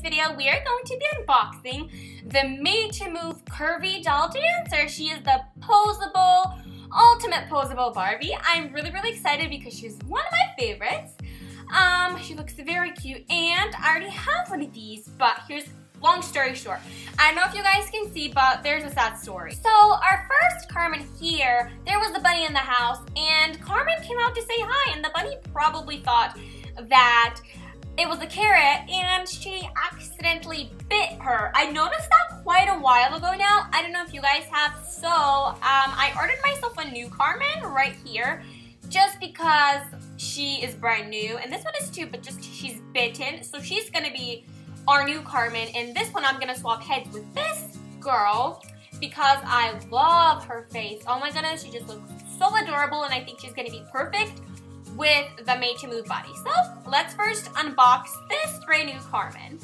video, we are going to be unboxing the Made to Move Curvy Doll Dancer. She is the posable, ultimate posable Barbie. I'm really, really excited because she's one of my favorites. Um, she looks very cute, and I already have one of these, but here's long story short. I don't know if you guys can see, but there's a sad story. So our first Carmen here, there was a bunny in the house, and Carmen came out to say hi, and the bunny probably thought that it was a carrot and she accidentally bit her. I noticed that quite a while ago now. I don't know if you guys have. So um, I ordered myself a new Carmen right here just because she is brand new. And this one is too, but just she's bitten. So she's going to be our new Carmen. And this one I'm going to swap heads with this girl because I love her face. Oh my goodness, she just looks so adorable and I think she's going to be perfect with the Made to Move body. So let's first unbox this brand new Carmen.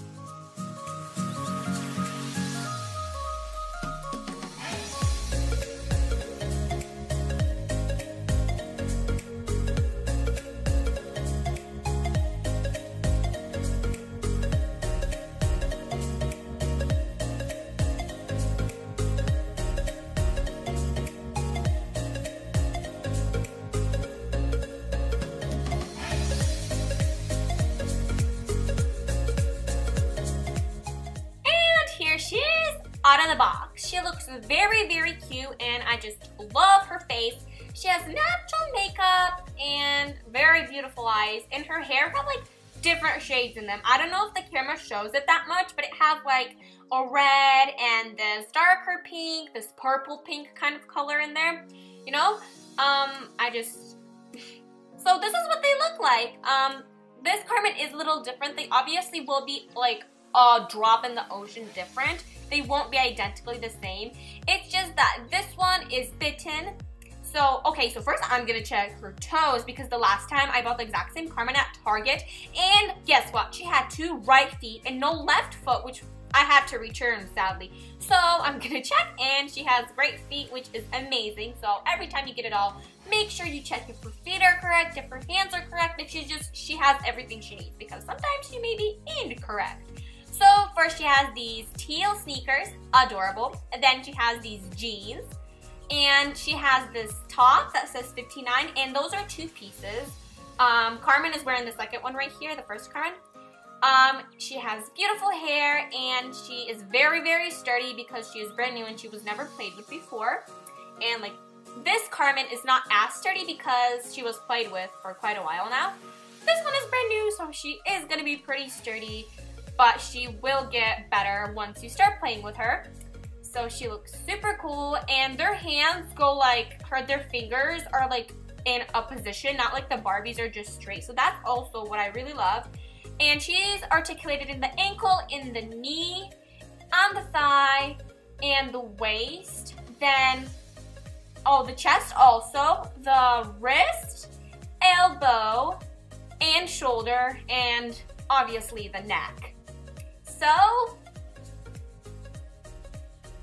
Of the box. She looks very, very cute and I just love her face. She has natural makeup and very beautiful eyes and her hair has like different shades in them. I don't know if the camera shows it that much, but it has like a red and this darker pink, this purple pink kind of color in there, you know? Um, I just, so this is what they look like. Um, this Carmen is a little different. They obviously will be like a drop in the ocean different. They won't be identically the same. It's just that this one is bitten. So, okay, so first I'm gonna check her toes because the last time I bought the exact same Carmen at Target and guess what? She had two right feet and no left foot, which I had to return sadly. So I'm gonna check and she has right feet, which is amazing. So every time you get it all, make sure you check if her feet are correct, if her hands are correct, if she's just, she has everything she needs because sometimes she may be incorrect. So first she has these teal sneakers, adorable. And then she has these jeans. And she has this top that says 59 and those are two pieces. Um, Carmen is wearing the second one right here, the first Carmen. Um, she has beautiful hair and she is very, very sturdy because she is brand new and she was never played with before. And like this Carmen is not as sturdy because she was played with for quite a while now. This one is brand new, so she is going to be pretty sturdy but she will get better once you start playing with her. So she looks super cool and their hands go like, her their fingers are like in a position, not like the Barbies are just straight. So that's also what I really love. And she is articulated in the ankle, in the knee, on the thigh, and the waist. Then, oh, the chest also, the wrist, elbow, and shoulder, and obviously the neck. So,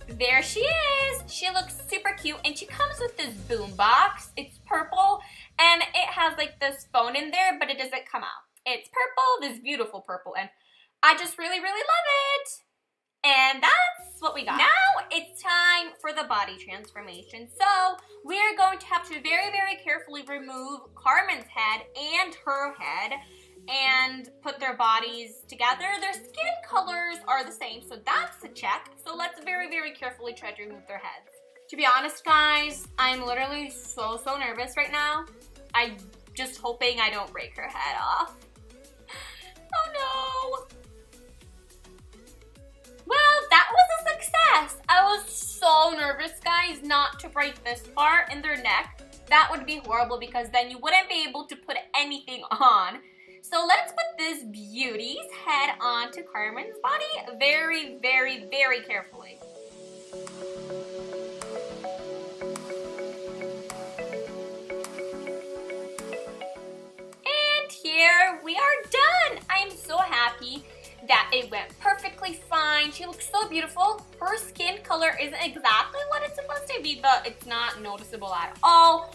there she is. She looks super cute and she comes with this boom box. It's purple and it has like this phone in there, but it doesn't come out. It's purple, this beautiful purple, and I just really, really love it. And that's what we got. Now it's time for the body transformation. So we are going to have to very, very carefully remove Carmen's head and her head and put their bodies together. Their skin colors are the same, so that's a check. So let's very, very carefully try to remove their heads. To be honest, guys, I'm literally so, so nervous right now. I'm just hoping I don't break her head off. Oh no! Well, that was a success. I was so nervous, guys, not to break this part in their neck. That would be horrible because then you wouldn't be able to put anything on. So let's put this beauty's head onto Carmen's body very, very, very carefully. And here we are done. I'm so happy that it went perfectly fine. She looks so beautiful. Her skin color isn't exactly what it's supposed to be, but it's not noticeable at all.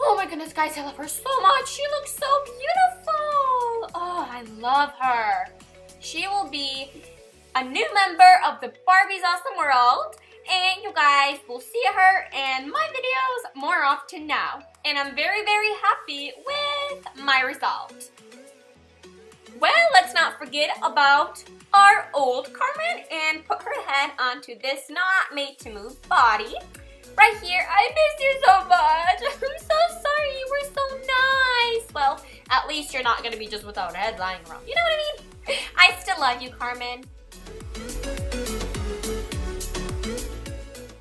Oh my goodness, guys, I love her so much. She looks so beautiful. I love her. she will be a new member of the Barbie's Awesome World. And you guys will see her in my videos more often now. And I'm very, very happy with my result. Well, let's not forget about our old Carmen and put her head onto this not made to move body. Right here, I miss you so much. I'm so sorry, least you're not gonna be just without a head lying around. You know what I mean? I still love you, Carmen.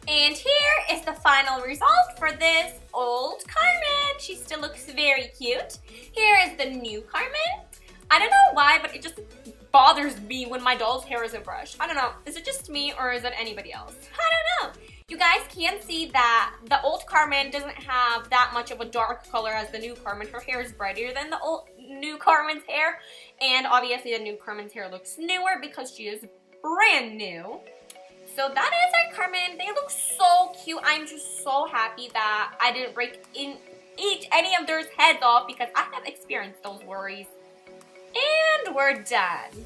And here is the final result for this old Carmen. She still looks very cute. Here is the new Carmen. I don't know why, but it just bothers me when my doll's hair isn't brushed. I don't know. Is it just me or is it anybody else? I don't know. You guys can see that the old Carmen doesn't have that much of a dark color as the new Carmen. Her hair is brighter than the old new Carmen's hair. And obviously the new Carmen's hair looks newer because she is brand new. So that is our Carmen. They look so cute. I'm just so happy that I didn't break in each any of their heads off because I have experienced those worries. And we're done.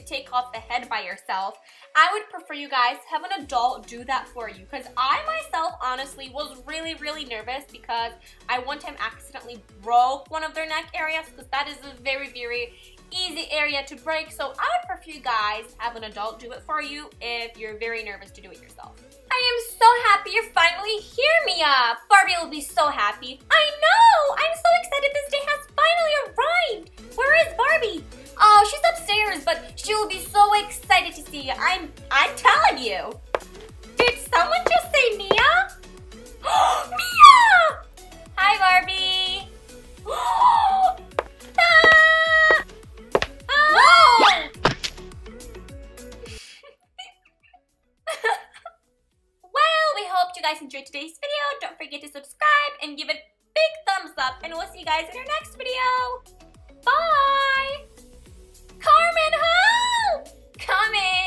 To take off the head by yourself, I would prefer you guys have an adult do that for you because I myself honestly was really, really nervous because I one time accidentally broke one of their neck areas because that is a very, very easy area to break. So I would prefer you guys have an adult do it for you if you're very nervous to do it yourself. I am so happy you're finally here, Mia. Barbie will be so happy. I know! Thumbs up. And we'll see you guys in our next video. Bye! Carmen, help! Coming!